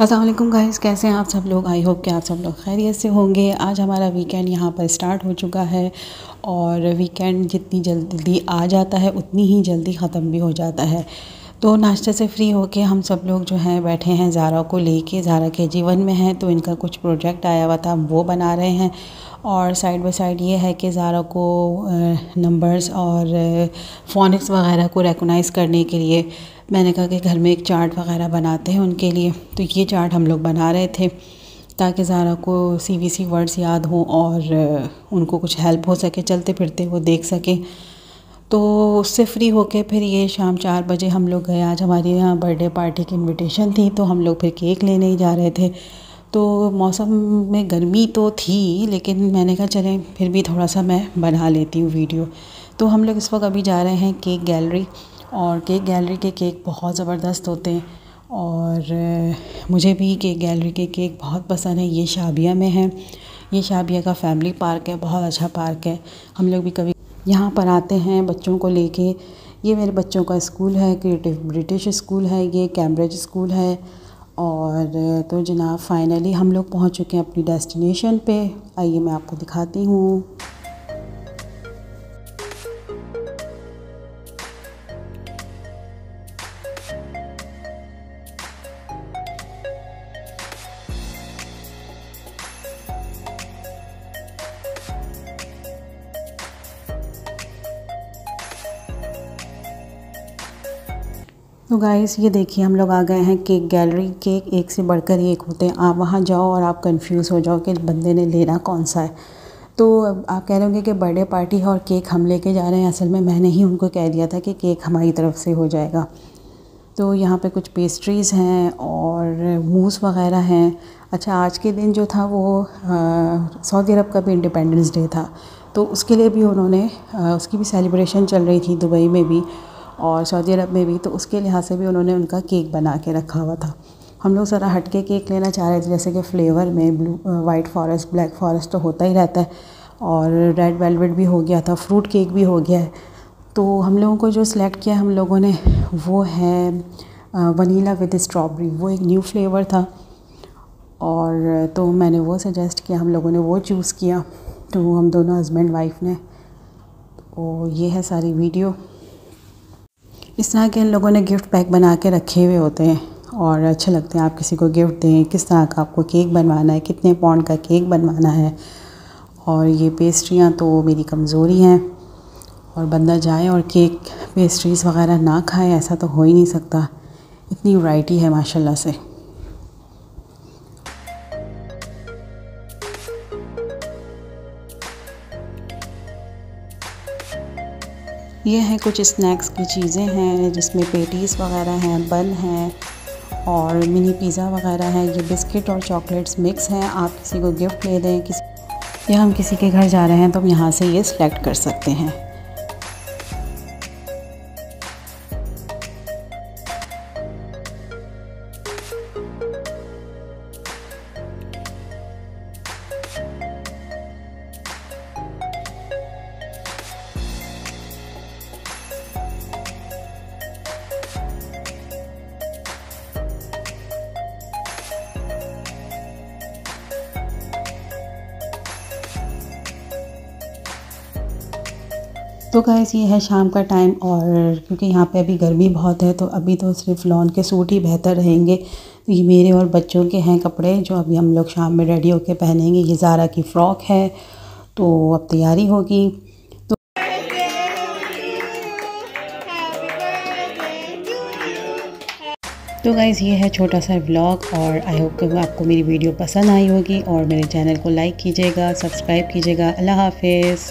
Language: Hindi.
असलम गाइस, कैसे हैं आप सब लोग? आई होप कि आप सब लोग खैरियत से होंगे। आज हमारा वीकेंड यहाँ पर स्टार्ट हो चुका है और वीकेंड जितनी जल्दी आ जाता है, उतनी ही जल्दी ख़त्म भी हो जाता है। तो नाश्ते से फ्री होके हम सब लोग जो हैं, बैठे हैं ज़ारा को लेके। ज़ारा के जीवन में हैं तो इनका कुछ प्रोजेक्ट आया हुआ था, हम वो बना रहे हैं। और साइड बाय साइड ये है कि ज़ारा को नंबर्स और फ़ोनिक्स वगैरह को रेकोनाइज़ करने के लिए मैंने कहा कि घर में एक चार्ट वगैरह बनाते हैं उनके लिए। तो ये चार्ट हम लोग बना रहे थे ताकि ज़ारा को सी वी सी वर्ड्स याद हों और उनको कुछ हेल्प हो सके चलते फिरते वो देख सकें। तो उससे फ्री होके फिर ये शाम चार बजे हम लोग गए। आज हमारे यहाँ बर्थडे पार्टी की इनविटेशन थी तो हम लोग फिर केक लेने ही जा रहे थे। तो मौसम में गर्मी तो थी, लेकिन मैंने कहा, चलें, फिर भी थोड़ा सा मैं बना लेती हूँ वीडियो तो हम लोग इस वक्त अभी जा रहे हैं केक गैलरी और केक गैलरी के केक बहुत ज़बरदस्त होते हैं और मुझे भी केक गैलरी के केक बहुत पसंद है। ये शाबिया में है। ये शाबिया का फैमिली पार्क है, बहुत अच्छा पार्क है। हम लोग भी कभी यहाँ पर आते हैं बच्चों को लेके। ये मेरे बच्चों का स्कूल है, क्रिएटिव ब्रिटिश स्कूल है, ये कैम्ब्रिज स्कूल है और तो जनाब, फाइनली हम लोग पहुँच चुके हैं अपनी डेस्टिनेशन पे। आइए मैं आपको दिखाती हूँ। तो गाइस ये देखिए हम लोग आ गए हैं केक गैलरी केक एक से बढ़कर एक होते हैं। आप वहाँ जाओ और आप कंफ्यूज हो जाओ कि बंदे ने लेना कौन सा है। तो आप कह रहे होंगे कि बर्थडे पार्टी है और केक हम लेके जा रहे हैं। असल में मैंने ही उनको कह दिया था कि केक हमारी तरफ़ से हो जाएगा। तो यहाँ पे कुछ पेस्ट्रीज़ हैं और मूस वगैरह हैं। अच्छा आज के दिन जो था वो सऊदी अरब का भी इंडिपेंडेंस डे था। तो उसके लिए भी उन्होंने आ, उसकी भी सेलिब्रेशन चल रही थी दुबई में भी। और सऊदी अरब में भी तो उसके लिहाज से भी उन्होंने उनका केक बना के रखा हुआ था। हम लोग ज़रा हट के केक लेना चाह रहे थे, जैसे कि फ्लेवर में blue white forest black forest तो होता ही रहता है, और रेड वेलवेट भी हो गया था फ्रूट केक भी हो गया है। तो हम लोगों को जो सिलेक्ट किया हम लोगों ने, वो है वनीला विद स्ट्रॉबेरी वो एक न्यू फ्लेवर था। और तो मैंने वो सजेस्ट किया, हम लोगों ने वो चूज़ किया तो हम दोनों हस्बैंड वाइफ ने। तो ये है सारी वीडियो इस तरह के इन लोगों ने गिफ्ट पैक बना के रखे हुए होते हैं और अच्छे लगते हैं आप किसी को गिफ्ट दें, किस तरह का आपको केक बनवाना है, कितने पौंड का केक बनवाना है। और ये पेस्ट्रियाँ तो मेरी कमज़ोरी हैं और बंदा जाए और केक पेस्ट्रीज़ वगैरह ना खाए, ऐसा तो हो ही नहीं सकता। इतनी वाइटी है माशाल्लाह से। ये हैं कुछ स्नैक्स की चीज़ें हैं, जिसमें पेटीज़ वगैरह हैं, बन हैं और मिनी पिज़्ज़ा वगैरह है, ये बिस्किट और चॉकलेट्स मिक्स हैं। आप किसी को गिफ्ट दे दें, किसी या हम किसी के घर जा रहे हैं तो हम यहाँ से ये सिलेक्ट कर सकते हैं। तो गैस ये है शाम का टाइम और क्योंकि यहाँ पे अभी गर्मी बहुत है तो अभी तो सिर्फ़ लॉन के सूट ही बेहतर रहेंगे। तो ये मेरे और बच्चों के हैं कपड़े, जो अभी हम लोग शाम में रेडी होके पहनेंगे। ये ज़ारा की फ़्रॉक है तो अब तैयारी होगी। तो तो गाइज़ ये है छोटा सा व्लॉग और आई होप कि आपको मेरी वीडियो पसंद आई होगी। और मेरे चैनल को लाइक कीजिएगा सब्सक्राइब कीजिएगा। अल्लाह हाफिज़।